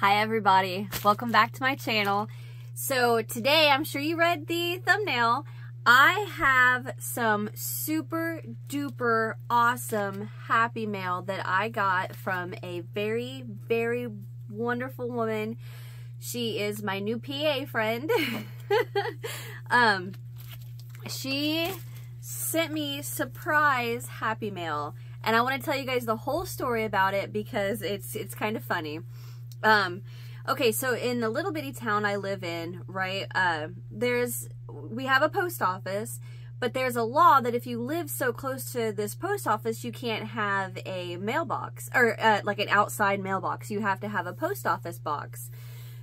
Hi everybody, welcome back to my channel. So today, I'm sure you read the thumbnail, I have some super duper awesome happy mail that I got from a very, very wonderful woman. She is my new PA friend. um, she sent me surprise happy mail and I want to tell you guys the whole story about it because it's it's kind of funny. Um, okay, so in the little bitty town I live in, right, uh, there's, we have a post office, but there's a law that if you live so close to this post office, you can't have a mailbox, or uh, like an outside mailbox. You have to have a post office box.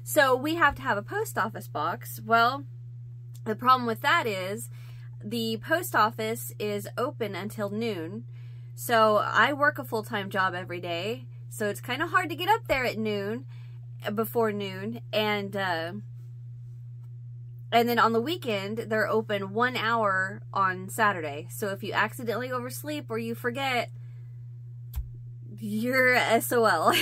So we have to have a post office box. Well, the problem with that is the post office is open until noon. So I work a full-time job every day so it's kind of hard to get up there at noon, uh, before noon. And, uh, and then on the weekend, they're open one hour on Saturday. So if you accidentally oversleep or you forget, you're SOL.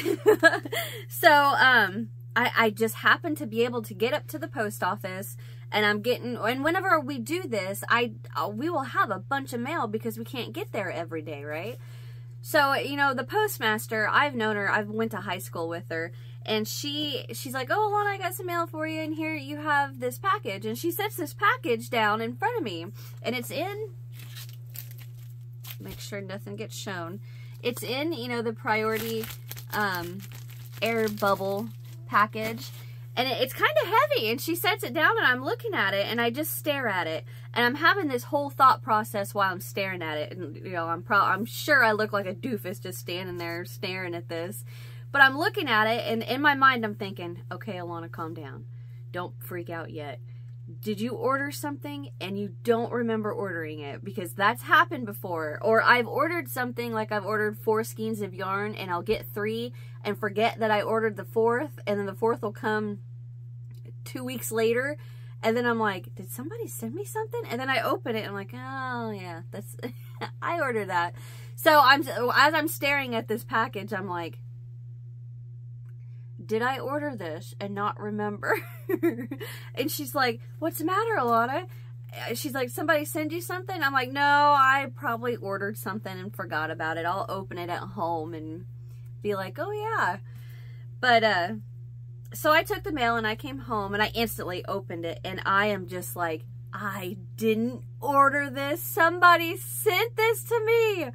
so, um, I, I just happen to be able to get up to the post office and I'm getting, and whenever we do this, I, uh, we will have a bunch of mail because we can't get there every day, right? So, you know, the postmaster, I've known her, I've went to high school with her, and she she's like, "Oh, Alana, I got some mail for you, and here you have this package." And she sets this package down in front of me, and it's in make sure nothing gets shown. It's in, you know, the priority um, air bubble package and it, it's kind of heavy and she sets it down and I'm looking at it and I just stare at it and I'm having this whole thought process while I'm staring at it. And you know I'm pro I'm sure I look like a doofus just standing there staring at this. But I'm looking at it and in my mind I'm thinking okay Alana calm down. Don't freak out yet. Did you order something and you don't remember ordering it? Because that's happened before. Or I've ordered something like I've ordered four skeins of yarn and I'll get three and forget that I ordered the fourth and then the fourth will come two weeks later and then I'm like did somebody send me something and then I open it and I'm like oh yeah that's I ordered that so I'm as I'm staring at this package I'm like did I order this and not remember? and she's like, what's the matter, Alana? She's like, somebody send you something? I'm like, no, I probably ordered something and forgot about it. I'll open it at home and be like, oh yeah. But, uh, so I took the mail and I came home and I instantly opened it and I am just like, I didn't order this. Somebody sent this to me.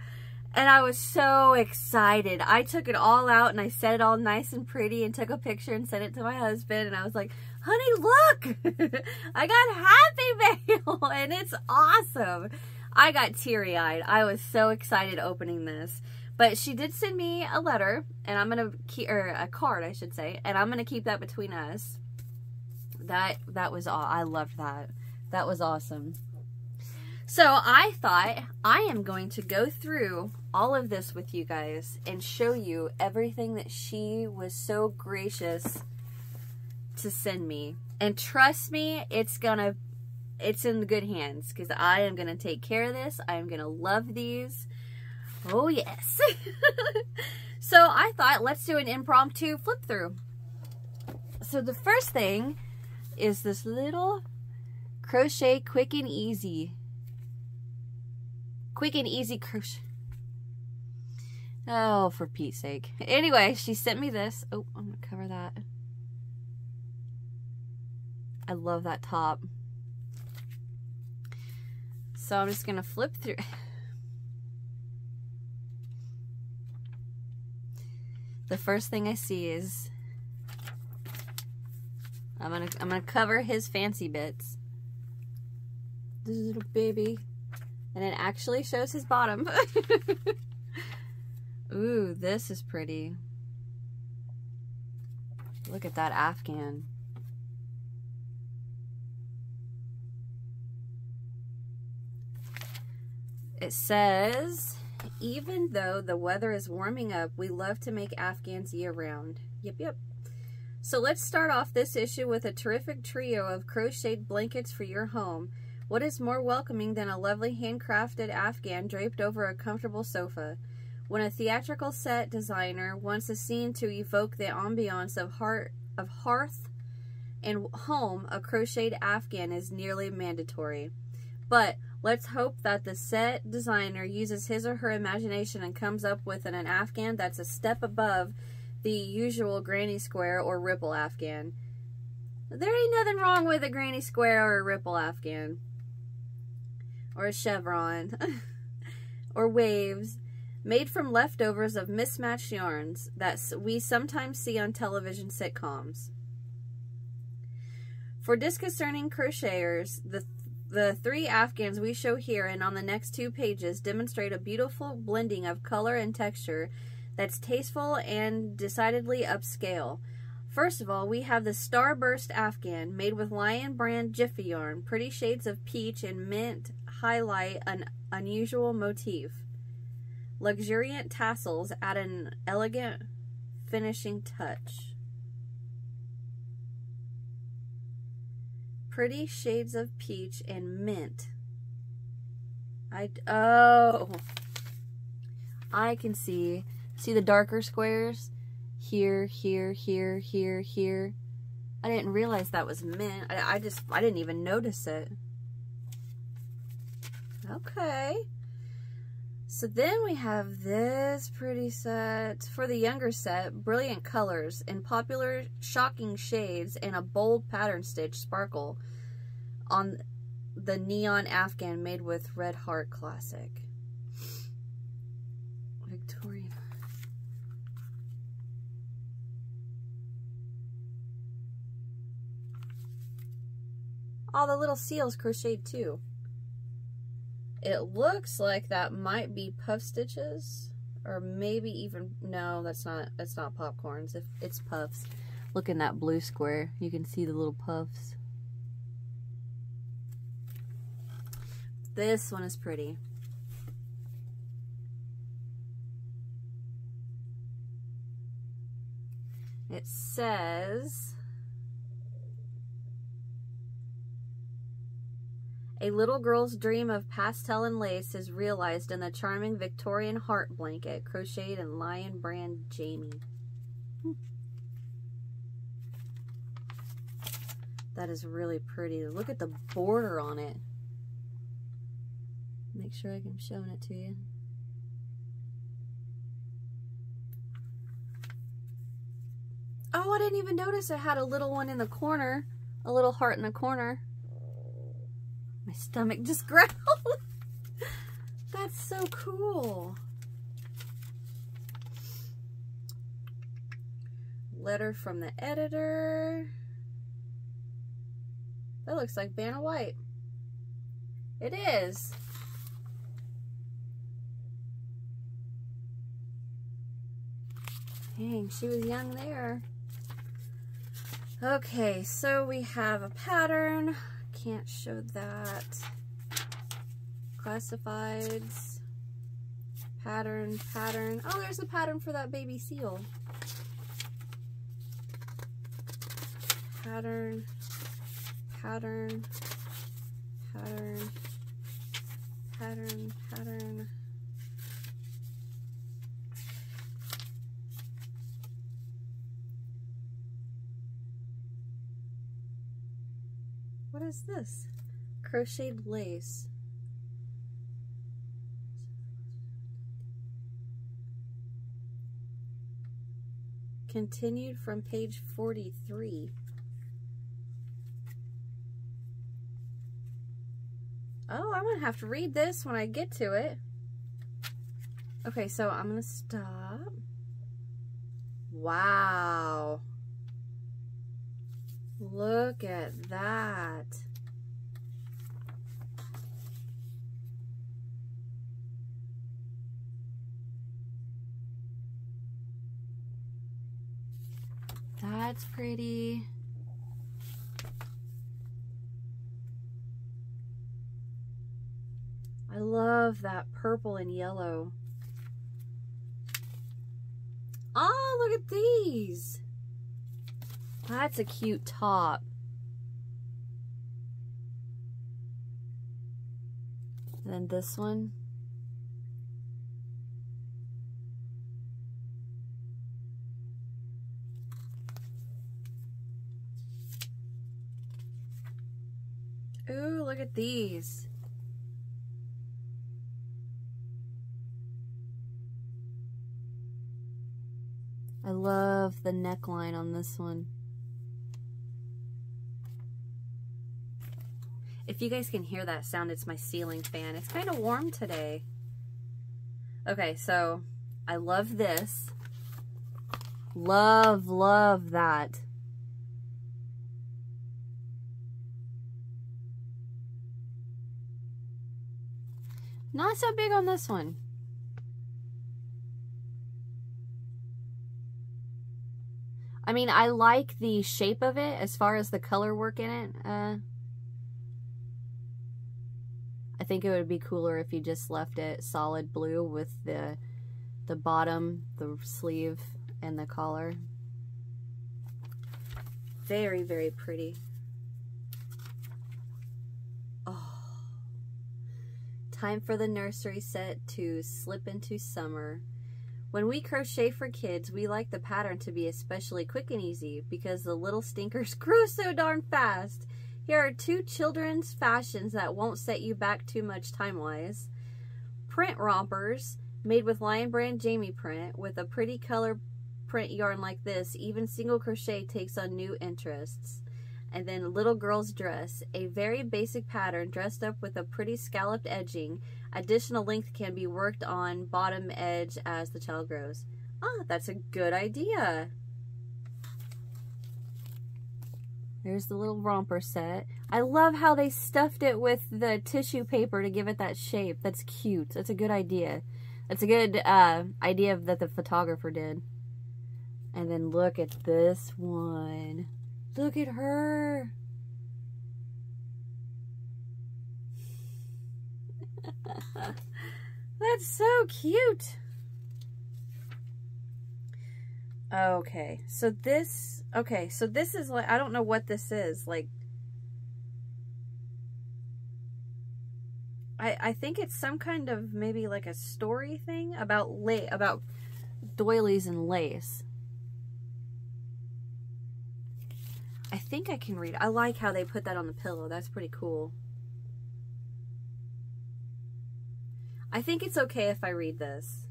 And I was so excited. I took it all out and I set it all nice and pretty and took a picture and sent it to my husband. And I was like, honey, look, I got Happy Mail and it's awesome. I got teary eyed. I was so excited opening this. But she did send me a letter and I'm to keep, or a card, I should say, and I'm to keep that between us. That, that was all. I loved that. That was awesome. So I thought I am going to go through all of this with you guys and show you everything that she was so gracious to send me. And trust me, it's gonna, it's in good hands because I am gonna take care of this. I am gonna love these. Oh yes. so I thought let's do an impromptu flip through. So the first thing is this little crochet quick and easy quick and easy crochet. Oh, for Pete's sake. Anyway, she sent me this. Oh, I'm going to cover that. I love that top. So I'm just going to flip through. The first thing I see is I'm gonna I'm gonna cover his fancy bits. This little baby. And it actually shows his bottom. Ooh, this is pretty. Look at that Afghan. It says, even though the weather is warming up, we love to make Afghans year-round. Yep, yep. So let's start off this issue with a terrific trio of crocheted blankets for your home. What is more welcoming than a lovely handcrafted Afghan draped over a comfortable sofa? When a theatrical set designer wants a scene to evoke the ambiance of heart of hearth and home, a crocheted afghan is nearly mandatory. But let's hope that the set designer uses his or her imagination and comes up with an, an afghan that's a step above the usual granny square or ripple afghan. There ain't nothing wrong with a granny square or a ripple afghan. Or a chevron. or waves. Made from leftovers of mismatched yarns that we sometimes see on television sitcoms. For disconcerting crocheters, the the three afghans we show here and on the next two pages demonstrate a beautiful blending of color and texture that's tasteful and decidedly upscale. First of all, we have the Starburst Afghan, made with Lion brand Jiffy yarn. Pretty shades of peach and mint highlight an unusual motif. Luxuriant tassels add an elegant finishing touch. Pretty shades of peach and mint. I, oh, I can see, see the darker squares? Here, here, here, here, here. I didn't realize that was mint. I, I just, I didn't even notice it. Okay. So then we have this pretty set. For the younger set, brilliant colors in popular shocking shades and a bold pattern stitch sparkle on the neon afghan made with Red Heart Classic. Victorian. All the little seals crocheted too. It looks like that might be puff stitches or maybe even no that's not that's not popcorns. If it's puffs look in that blue square. You can see the little puffs. This one is pretty. It says A little girl's dream of pastel and lace is realized in the charming Victorian heart blanket crocheted in Lion brand Jamie. Hmm. That is really pretty. Look at the border on it. Make sure I can show it to you. Oh, I didn't even notice it had a little one in the corner. A little heart in the corner. My stomach just growled. That's so cool. Letter from the editor. That looks like Vanna White. It is. Dang, she was young there. Okay, so we have a pattern can't show that. Classifieds. Pattern, pattern. Oh, there's a pattern for that baby seal. Pattern, pattern, pattern, pattern, pattern. Is this? Crocheted lace. Continued from page 43. Oh, I'm going to have to read this when I get to it. Okay, so I'm going to stop. Wow. Look at that. That's pretty. I love that purple and yellow. Oh, look at these. That's a cute top. And then this one. Ooh, look at these. I love the neckline on this one. If you guys can hear that sound, it's my ceiling fan. It's kind of warm today. Okay, so I love this. Love, love that. Not so big on this one. I mean, I like the shape of it as far as the color work in it. Uh, think it would be cooler if you just left it solid blue with the the bottom, the sleeve, and the collar. Very, very pretty. Oh. Time for the nursery set to slip into summer. When we crochet for kids, we like the pattern to be especially quick and easy because the little stinkers grow so darn fast. Here are two children's fashions that won't set you back too much time-wise. Print rompers made with Lion Brand Jamie print with a pretty color print yarn like this, even single crochet takes on new interests. And then Little Girl's Dress, a very basic pattern dressed up with a pretty scalloped edging Additional length can be worked on bottom edge as the child grows. Ah, that's a good idea. There's the little romper set. I love how they stuffed it with the tissue paper to give it that shape. That's cute. That's a good idea. That's a good uh, idea that the photographer did. And then look at this one. Look at her. That's so cute. Okay, so this, okay, so this is like, I don't know what this is, like, I, I think it's some kind of, maybe like a story thing about la about doilies and lace. I think I can read. I like how they put that on the pillow. That's pretty cool. I think it's okay if I read this.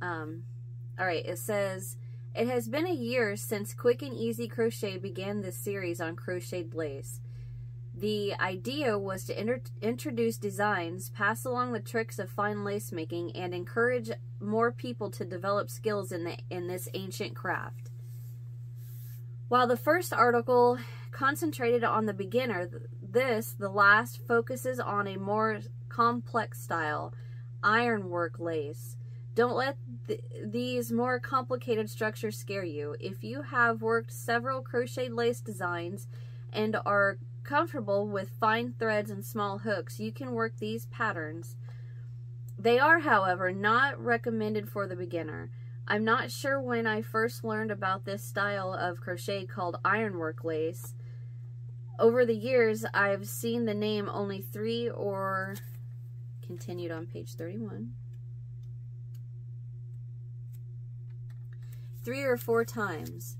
Um, all right, it says, It has been a year since Quick and Easy Crochet began this series on crocheted lace. The idea was to introduce designs, pass along the tricks of fine lace making, and encourage more people to develop skills in, the, in this ancient craft. While the first article concentrated on the beginner, this, the last, focuses on a more complex style, ironwork lace. Don't let th these more complicated structures scare you. If you have worked several crocheted lace designs and are comfortable with fine threads and small hooks, you can work these patterns. They are, however, not recommended for the beginner. I'm not sure when I first learned about this style of crochet called ironwork lace. Over the years, I've seen the name only three or continued on page 31. Three or four times.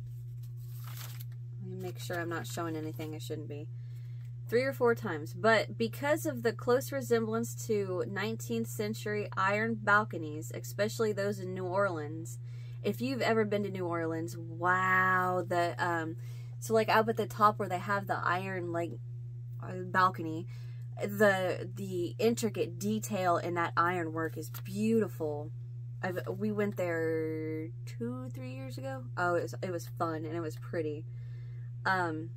Let me make sure I'm not showing anything I shouldn't be. Three or four times. But because of the close resemblance to 19th century iron balconies, especially those in New Orleans, if you've ever been to New Orleans, wow, the, um, so like up at the top where they have the iron, like, uh, balcony, the the intricate detail in that ironwork is beautiful. I've, we went there two, three years ago. Oh, it was, it was fun and it was pretty. Um,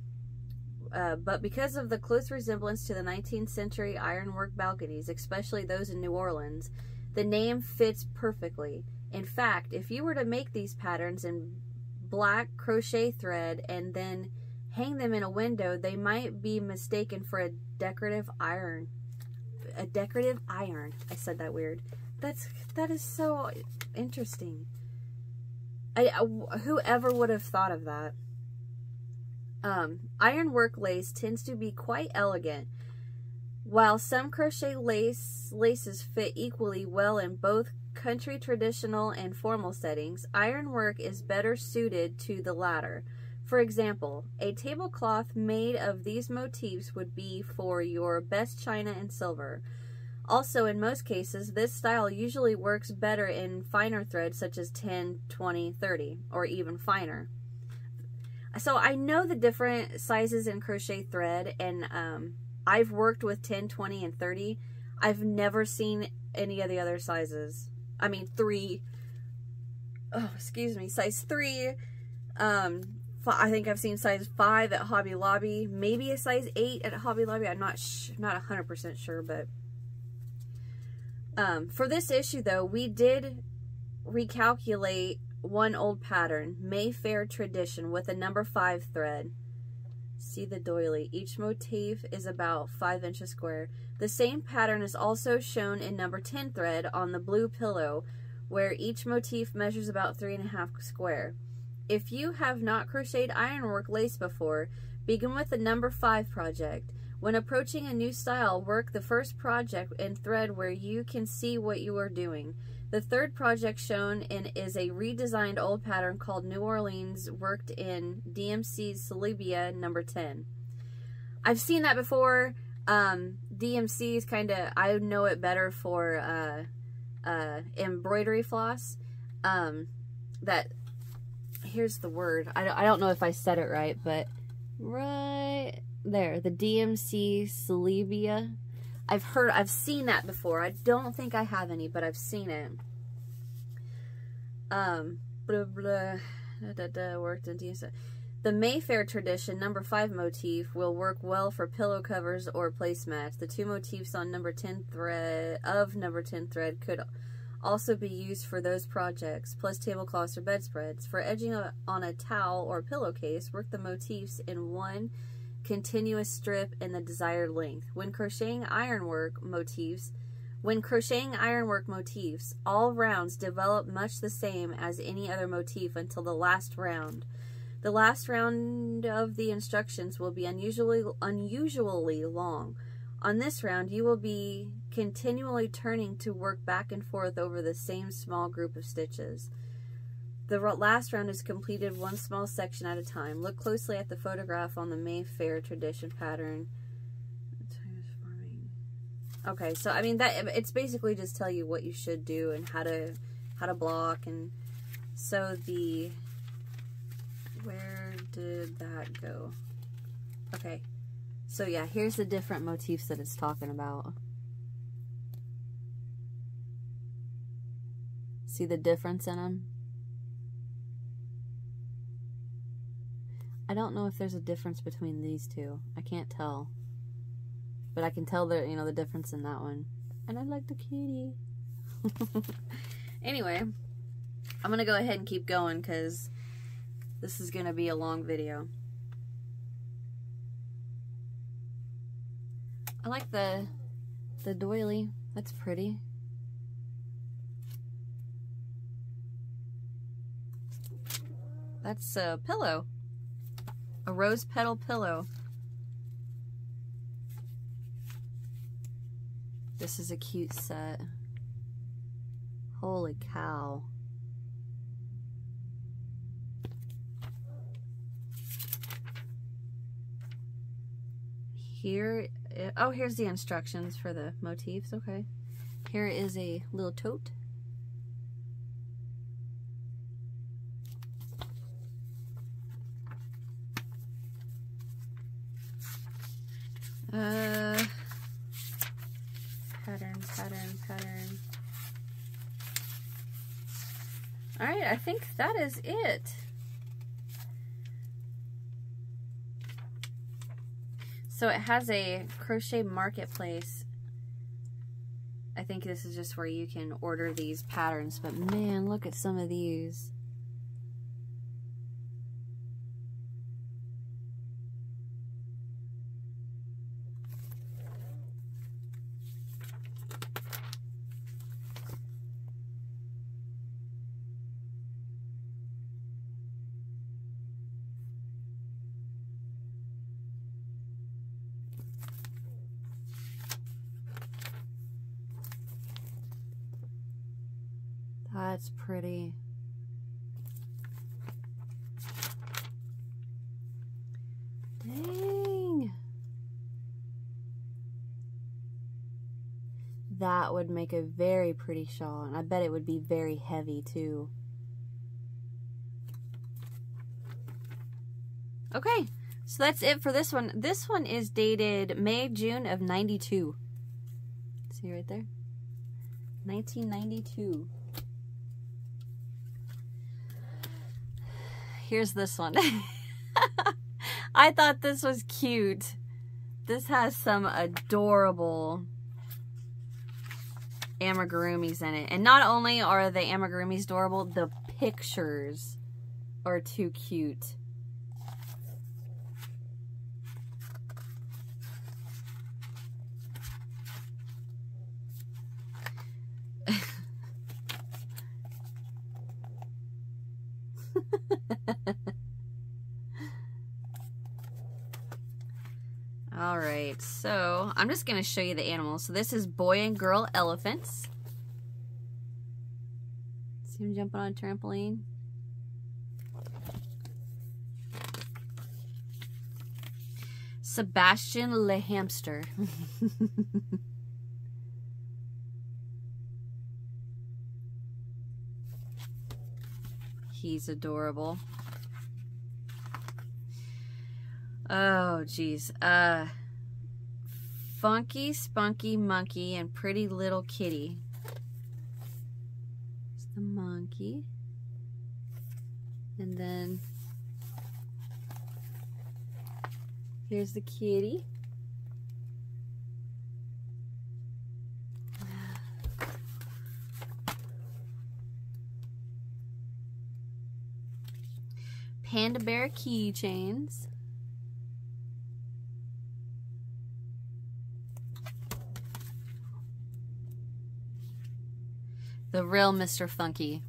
uh, but because of the close resemblance to the 19th century ironwork balconies, especially those in New Orleans, the name fits perfectly. In fact, if you were to make these patterns in black crochet thread and then hang them in a window, they might be mistaken for a decorative iron. A decorative iron. I said that weird. That's that is so interesting. I, I whoever would have thought of that. Um, ironwork lace tends to be quite elegant. While some crochet lace laces fit equally well in both country traditional and formal settings, ironwork is better suited to the latter. For example, a tablecloth made of these motifs would be for your best china and silver. Also, in most cases, this style usually works better in finer threads such as 10, 20, 30, or even finer. So I know the different sizes in crochet thread, and um, I've worked with 10, 20, and 30. I've never seen any of the other sizes. I mean, three. Oh, excuse me, size three. Um, I think I've seen size five at Hobby Lobby, maybe a size eight at Hobby Lobby. I'm not sh not 100% sure, but um, for this issue though, we did recalculate one old pattern, Mayfair tradition with a number five thread. See the doily. Each motif is about five inches square. The same pattern is also shown in number 10 thread on the blue pillow, where each motif measures about three and a half square. If you have not crocheted ironwork lace before, begin with the number 5 project. When approaching a new style, work the first project in thread where you can see what you are doing. The third project shown in is a redesigned old pattern called New Orleans, worked in DMC's Celebia number 10. I've seen that before. Um, DMC is kind of, I know it better for uh, uh, embroidery floss. Um, that, here's the word. I don't, I don't know if I said it right, but right there, the DMC Celebia I've heard, I've seen that before. I don't think I have any, but I've seen it. Um, blah, blah, da, da, da, worked in DSA. The Mayfair tradition number 5 motif will work well for pillow covers or placemats. The two motifs on number 10 thread of number 10 thread could also be used for those projects, plus tablecloths or bedspreads. For edging on a towel or pillowcase, work the motifs in one continuous strip in the desired length. When crocheting ironwork motifs, when crocheting ironwork motifs, all rounds develop much the same as any other motif until the last round. The last round of the instructions will be unusually unusually long. On this round, you will be continually turning to work back and forth over the same small group of stitches. The last round is completed one small section at a time. Look closely at the photograph on the Mayfair tradition pattern. Okay, so I mean that it's basically just tell you what you should do and how to how to block and so the where did that go? Okay. So yeah, here's the different motifs that it's talking about. See the difference in them? I don't know if there's a difference between these two. I can't tell. But I can tell the, you know, the difference in that one. And I like the cutie. anyway, I'm going to go ahead and keep going because this is going to be a long video. I like the the doily. That's pretty. That's a pillow. A rose petal pillow. This is a cute set. Holy cow. Here, eh, oh, here's the instructions for the motifs. Okay. Here is a little tote. Uh, pattern, pattern, pattern. All right, I think that is it. So it has a crochet marketplace. I think this is just where you can order these patterns, but man, look at some of these. That's pretty. Dang. That would make a very pretty shawl, and I bet it would be very heavy too. Okay, so that's it for this one. This one is dated May, June of 92. See right there? 1992. Here's this one. I thought this was cute. This has some adorable amigurumis in it. And not only are the amigurumis adorable, the pictures are too cute. All right, so I'm just going to show you the animals. So this is boy and girl elephants. See him jumping on a trampoline? Sebastian Le Hamster. He's adorable. Oh, geez. Uh, Funky, Spunky Monkey, and Pretty Little Kitty. It's the monkey. And then here's the kitty. Panda Bear keychains. The real Mr. Funky.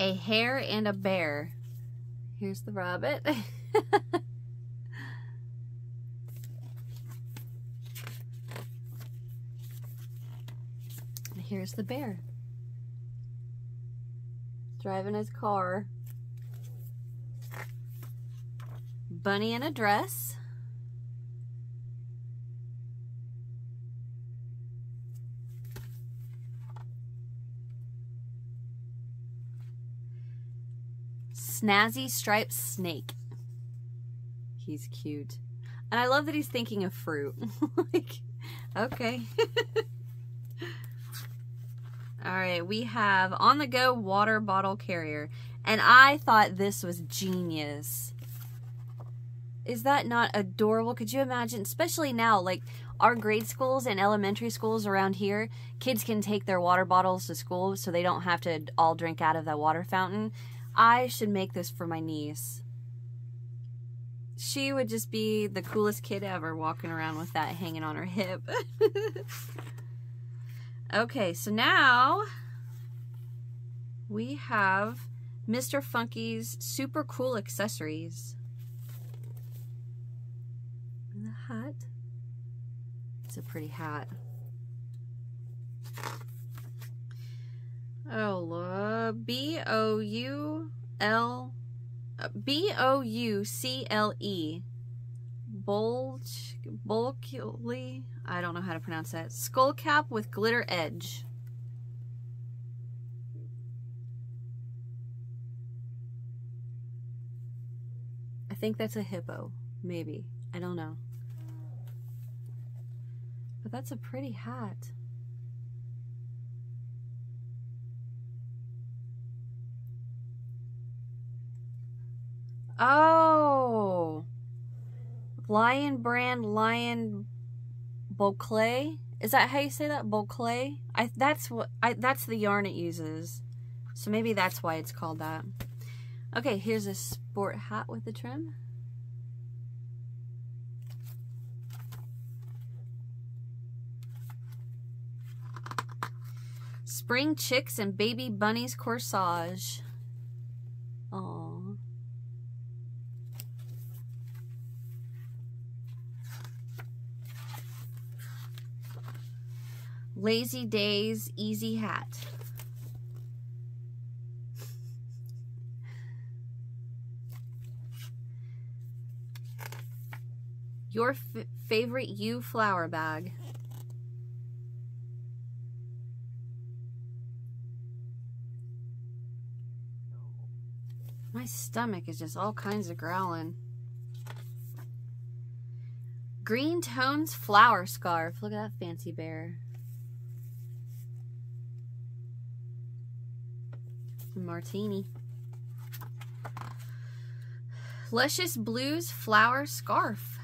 A hare and a bear. Here's the rabbit. here's the bear. Driving his car. Bunny in a dress. Snazzy striped snake. He's cute. And I love that he's thinking of fruit. like, okay. All right, we have on the go water bottle carrier. And I thought this was genius. Is that not adorable? Could you imagine, especially now, like our grade schools and elementary schools around here, kids can take their water bottles to school so they don't have to all drink out of that water fountain. I should make this for my niece. She would just be the coolest kid ever walking around with that hanging on her hip. okay, so now we have Mr. Funky's super cool accessories. And the hat. It's a pretty hat. Oh, uh, B O U L B O U C L E. Bulge, bulkily. I don't know how to pronounce that. Skull cap with glitter edge. I think that's a hippo, maybe. I don't know. But that's a pretty hat. Oh. Lion brand Lion Boucle. Is that how you say that? Boucle? I that's what I that's the yarn it uses. So maybe that's why it's called that. Okay, here's a sport hat with the trim. Spring Chicks and Baby Bunnies Corsage. Aww. Lazy Days Easy Hat. Your favorite you flower bag. My stomach is just all kinds of growling. Green Tones Flower Scarf. Look at that fancy bear. Martini. Luscious Blues Flower Scarf.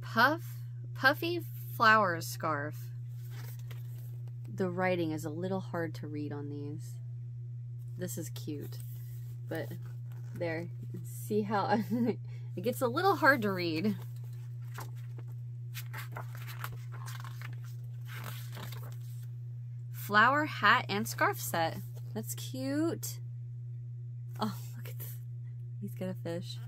Puff, Puffy Flower Scarf. The writing is a little hard to read on these. This is cute, but there, see how it gets a little hard to read. flower hat and scarf set. That's cute. Oh, look at this. He's got a fish.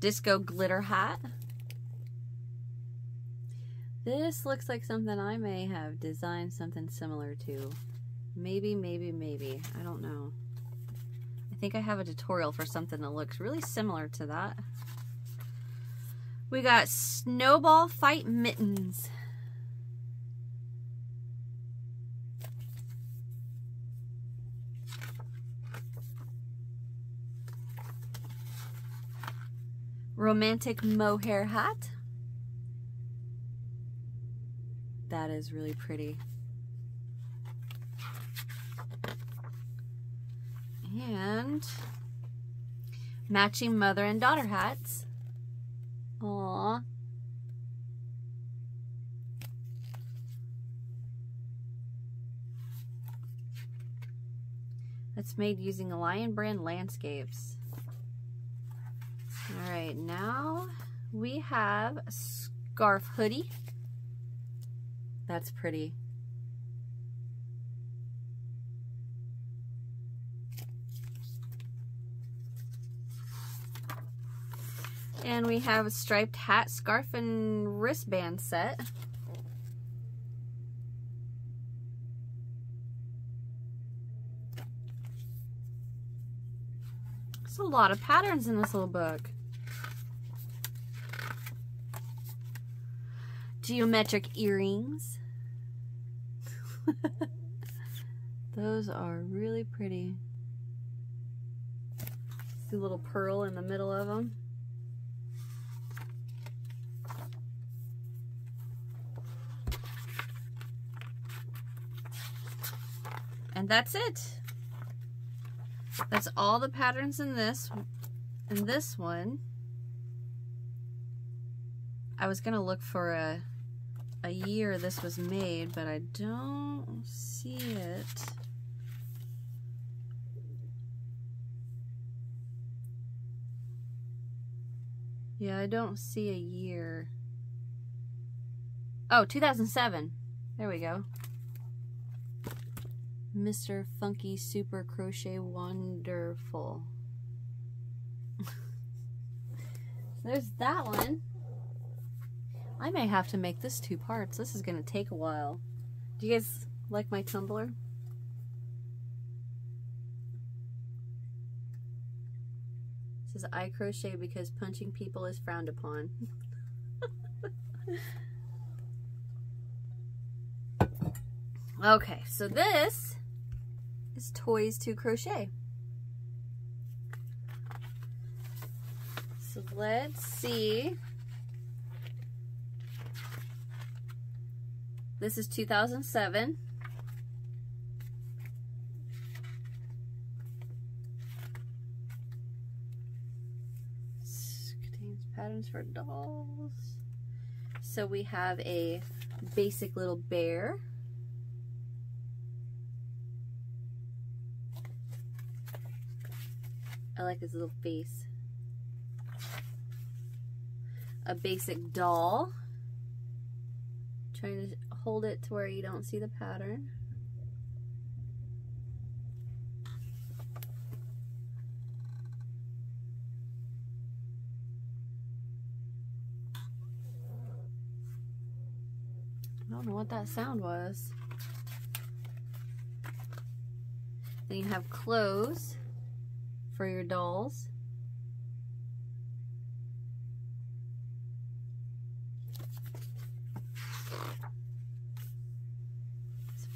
Disco glitter hat. This looks like something I may have designed something similar to. Maybe, maybe, maybe. I don't know. I think I have a tutorial for something that looks really similar to that. We got Snowball Fight Mittens. Romantic mohair hat. That is really pretty. And matching mother and daughter hats. Aww. That's made using Lion Brand landscapes. All right, now we have scarf hoodie. That's pretty. And we have a striped hat, scarf, and wristband set. There's a lot of patterns in this little book. Geometric earrings. Those are really pretty. A little pearl in the middle of them. And that's it. That's all the patterns in this. In this one, I was going to look for a, a year this was made, but I don't see it. Yeah, I don't see a year. Oh, 2007. There we go. Mr. Funky Super Crochet Wonderful. There's that one. I may have to make this two parts. This is going to take a while. Do you guys like my tumbler? This says I crochet because punching people is frowned upon. okay, so this is Toys to Crochet. So let's see. This is 2007. contains patterns for dolls. So we have a basic little bear. I like his little face. A basic doll. Trying to hold it to where you don't see the pattern. I don't know what that sound was. Then you have clothes for your dolls.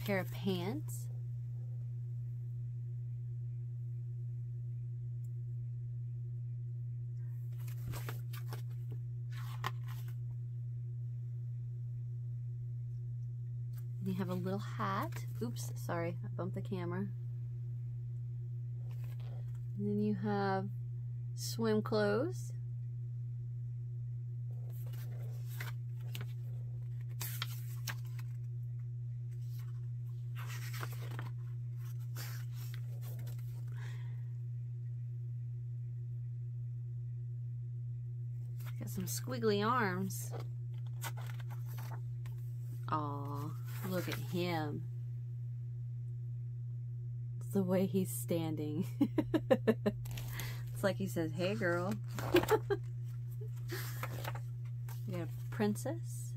Pair of pants. You have a little hat. Oops, sorry, I bumped the camera. And then you have swim clothes. Got some squiggly arms. Aw, look at him. It's the way he's standing. it's like he says, hey girl. you got a princess.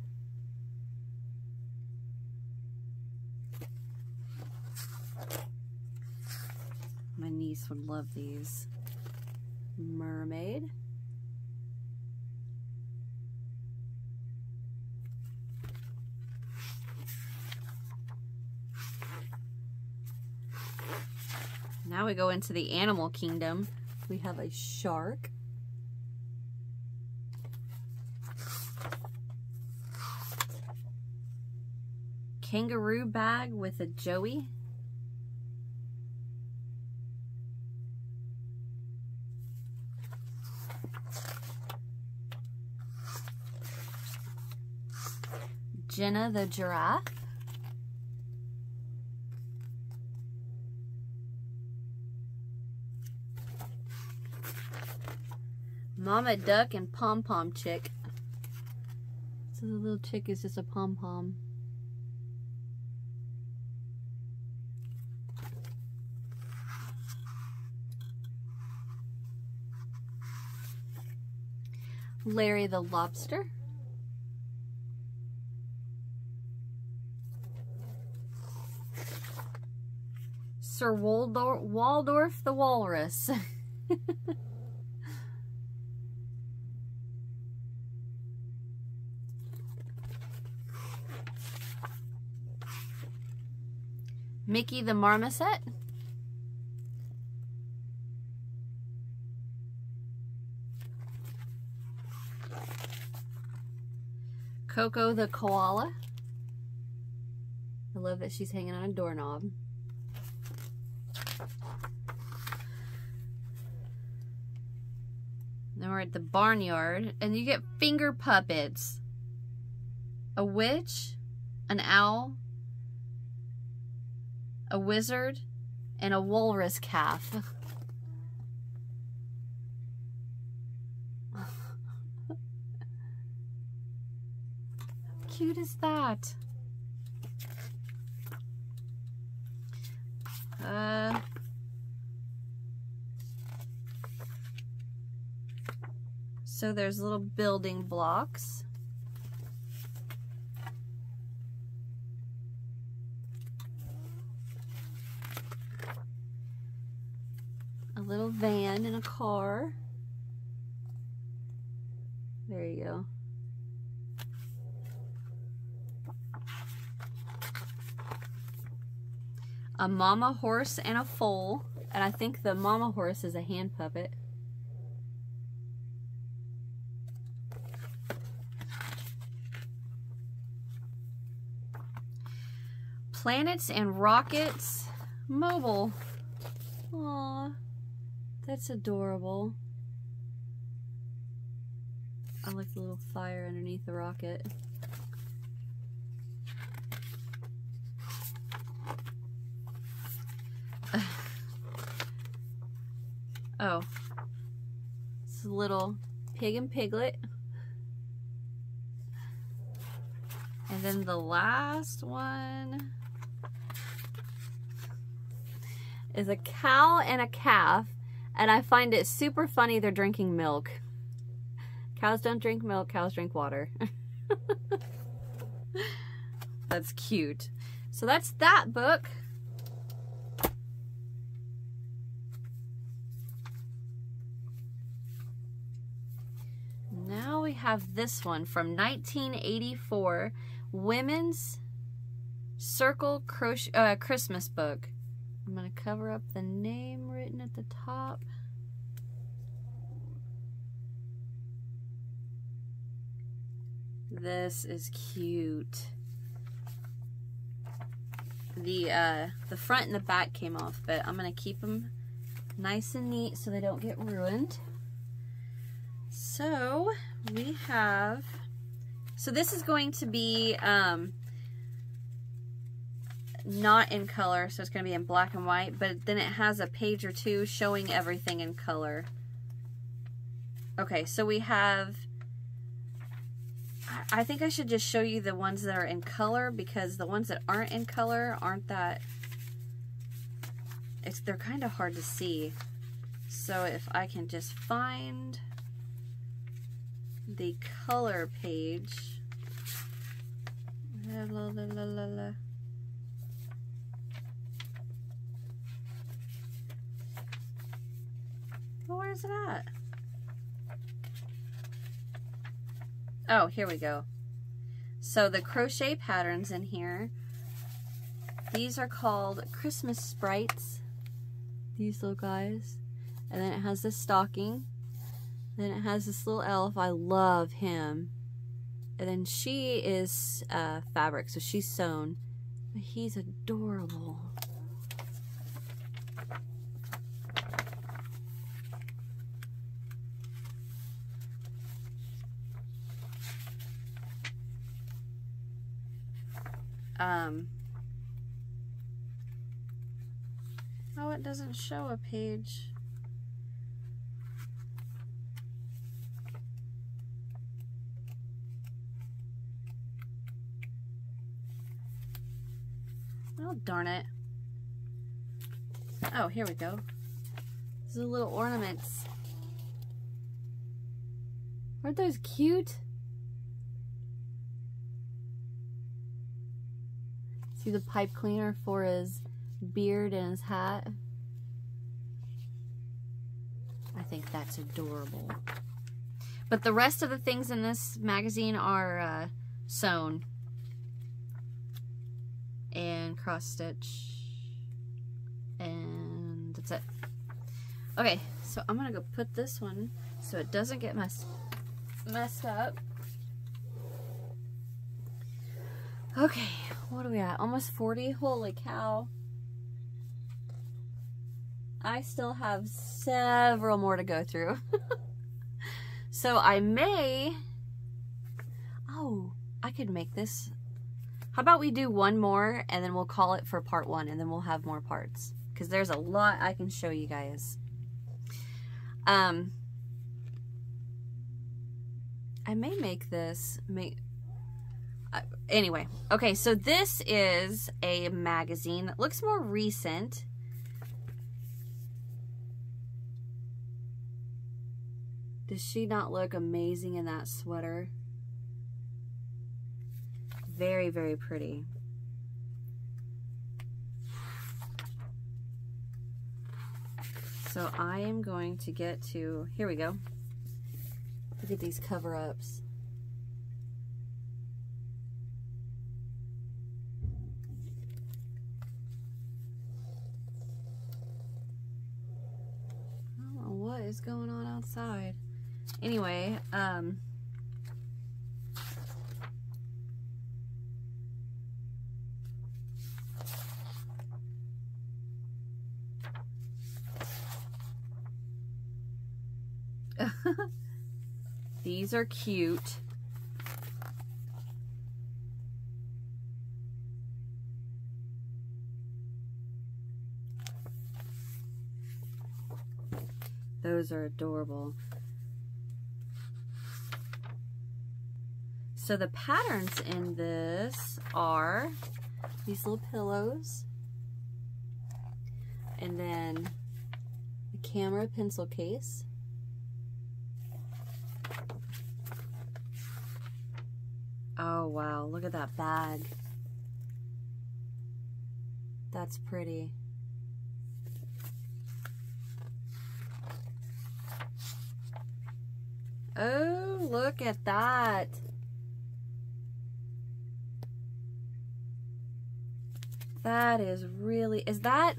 My niece would love these. Mermaid. Now we go into the animal kingdom. We have a shark. Kangaroo bag with a joey. Jenna the giraffe. Mama duck and pom pom chick. So the little chick is just a pom pom. Larry the lobster. Sir Waldorf, Waldorf the walrus. Mickey the Marmoset. Coco the Koala. I love that she's hanging on a doorknob. Then we're at the barnyard, and you get finger puppets. A witch, an owl, a wizard, and a walrus calf. Cute is that? Uh, so there's little building blocks. A little van and a car. There you go. a mama horse and a foal. And I think the mama horse is a hand puppet. Planets and Rockets Mobile. That's adorable. I like the little fire underneath the rocket. Oh. It's a little pig and piglet. And then the last one is a cow and a calf. And I find it super funny they're drinking milk. Cows don't drink milk, cows drink water. That's cute. So that's that book. Now we have this one from 1984, Women's Circle Crochet, uh, Christmas book. Going to cover up the name written at the top. This is cute. The uh, the front and the back came off, but I'm gonna keep them nice and neat so they don't get ruined. So we have, so this is going to be um, not in color, so it's going to be in black and white, but then it has a page or two showing everything in color. Okay, so we have I think I should just show you the ones that are in color because the ones that aren't in color aren't that it's they're kind of hard to see. So if I can just find the color page. La, la, la, where's it at? Oh, here we go. So the crochet patterns in here, these are called Christmas Sprites. These little guys. And then it has this stocking. Then it has this little elf. I love him. And then she is uh, fabric, so she's sewn. But he's adorable. Um, oh, it doesn't show a page. Oh, darn it. Oh, here we go. These little ornaments. Aren't those cute? The pipe cleaner for his beard and his hat? I think that's adorable. But the rest of the things in this magazine are uh, sewn and cross stitch and that's it. Okay, so I'm gonna go put this one so it doesn't get messed messed up. Okay, what are we at? Almost 40? Holy cow. I still have several more to go through. so I may... Oh, I could make this... How about we do one more and then we'll call it for part one and then we'll have more parts. Because there's a lot I can show you guys. Um, I may make this... make Uh, anyway, okay, so this is a magazine that looks more recent. Does she not look amazing in that sweater? Very, very pretty. So I am going to get to, here we go. Look at these cover-ups. is going on outside? Anyway, um, These are cute. Those are adorable. So the patterns in this are these little pillows and then the camera pencil case. Oh wow, look at that bag. that's pretty. Oh, look at that. That is really, is that,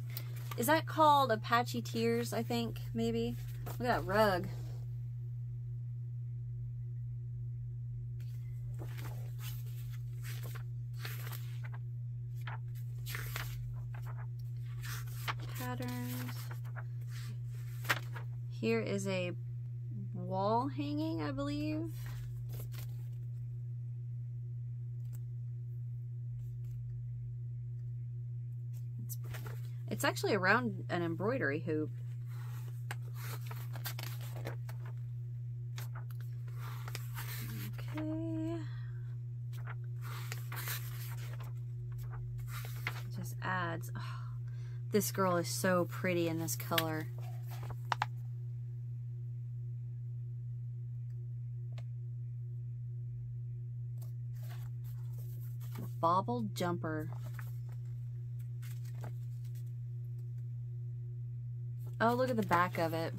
is that called Apache Tears, I think, maybe? Look at that rug. Patterns. Here is a wall hanging, I believe. It's, it's actually around an embroidery hoop. Okay. Just adds. Oh, this girl is so pretty in this color. Bobble jumper. Oh, look at the back of it.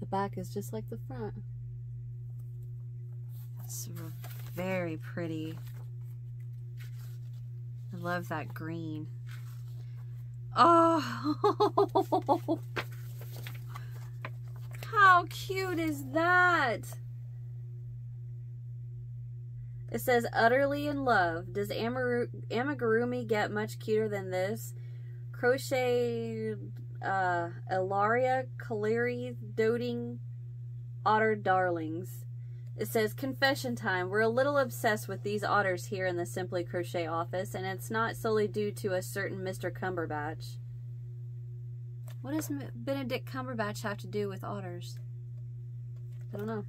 The back is just like the front. It's very pretty. I love that green. Oh! How cute is that? It says, utterly in love. Does amigurumi get much cuter than this? Crochet uh, Ilaria Caliri Doting Otter Darlings. It says, confession time. We're a little obsessed with these otters here in the Simply Crochet office, and it's not solely due to a certain Mr. Cumberbatch. What does Benedict Cumberbatch have to do with otters? I don't know.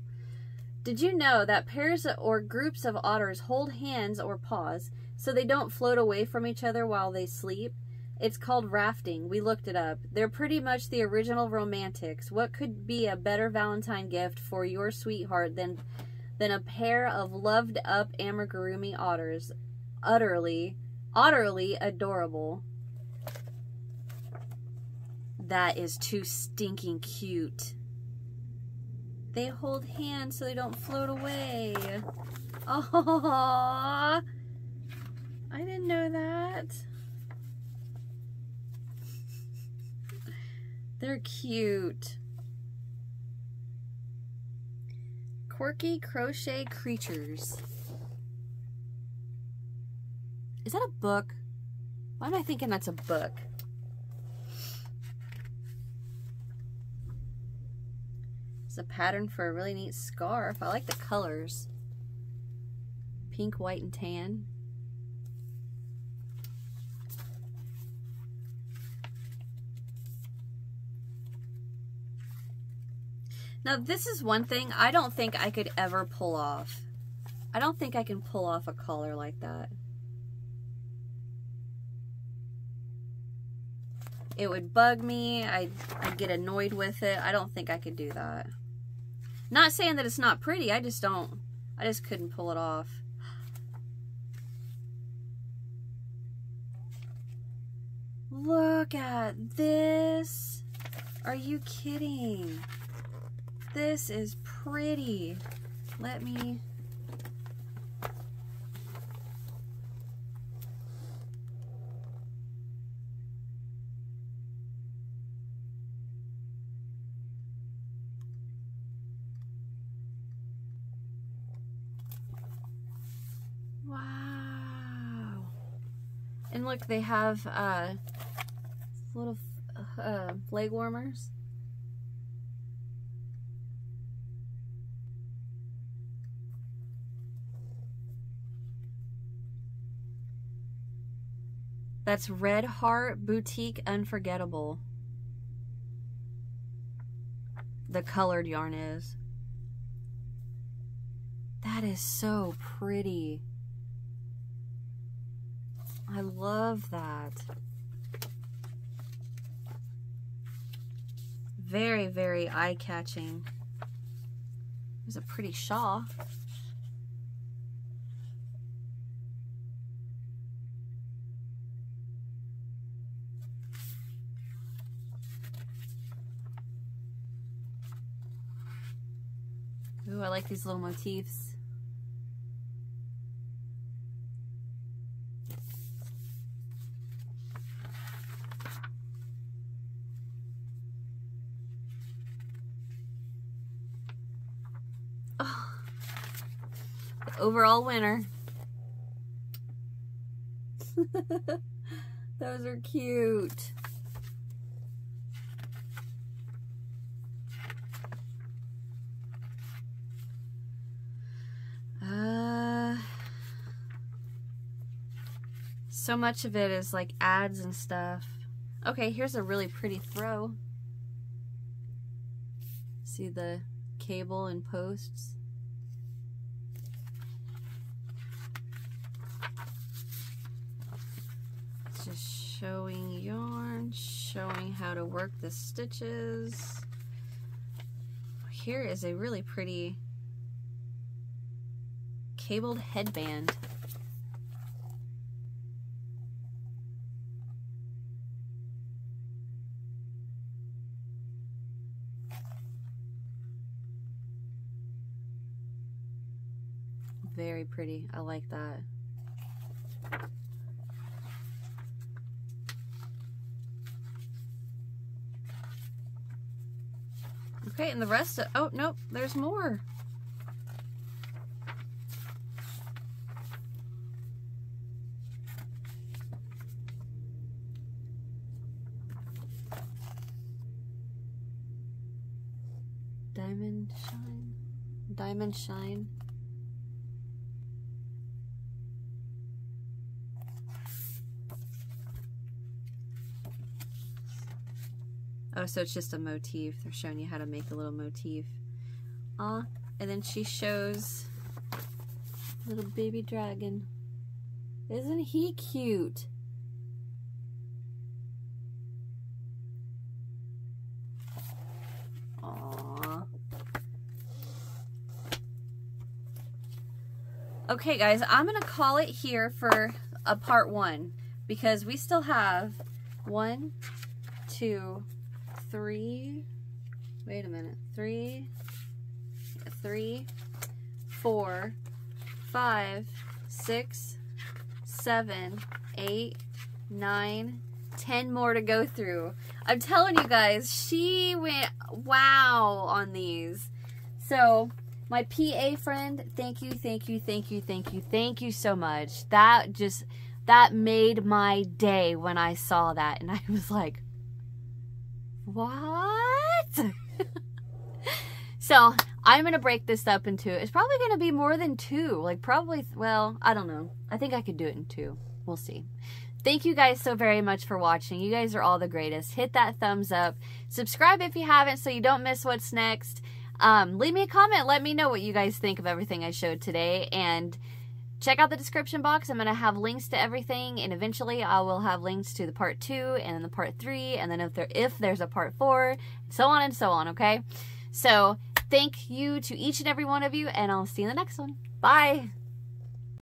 Did you know that pairs or groups of otters hold hands or paws so they don't float away from each other while they sleep? It's called rafting. We looked it up. They're pretty much the original romantics. What could be a better Valentine gift for your sweetheart than than a pair of loved up amigurumi otters? Utterly, utterly adorable. That is too stinking cute. They hold hands so they don't float away. Oh, I didn't know that. They're cute. Quirky Crochet Creatures. Is that a book? Why am I thinking that's a book? It's a pattern for a really neat scarf. I like the colors. Pink, white, and tan. Now, this is one thing I don't think I could ever pull off. I don't think I can pull off a collar like that. It would bug me. I'd, I'd get annoyed with it. I don't think I could do that. Not saying that it's not pretty. I just don't. I just couldn't pull it off. Look at this. Are you kidding? This is pretty. Let me And look, they have uh, little uh, leg warmers. That's Red Heart Boutique Unforgettable. The colored yarn is. That is so pretty love that. Very, very eye-catching. There's a pretty shawl. Ooh, I like these little motifs. Overall winner. Those are cute. Uh, so much of it is like ads and stuff. Okay, here's a really pretty throw. See the cable and posts? It's just showing yarn, showing how to work the stitches. Here is a really pretty cabled headband. Very pretty. I like that. Okay, and the rest of, oh, nope, there's more. Diamond Shine? Diamond Shine? Oh, so it's just a motif. They're showing you how to make a little motif. Ah, and then she shows little baby dragon. Isn't he cute? Okay, guys, I'm going to call it here for a part one because we still have one, two, three, wait a minute, three, three, four, five, six, seven, eight, nine, ten more to go through. I'm telling you guys, she went wow on these. So, my PA friend, thank you, thank you, thank you, thank you, thank you so much. That just, that made my day when I saw that. And I was like, what? so I'm going to break this up into, it's probably going to be more than two. Like probably, well, I don't know. I think I could do it in two. We'll see. Thank you guys so very much for watching. You guys are all the greatest. Hit that thumbs up. Subscribe if you haven't so you don't miss what's next. Um, leave me a comment. Let me know what you guys think of everything I showed today. And check out the description box. I'm going to have links to everything, and eventually I will have links to the part two, and the part three, and then if there if there's a part four, so on and so on. Okay, so thank you to each and every one of you, and I'll see you in the next one. Bye.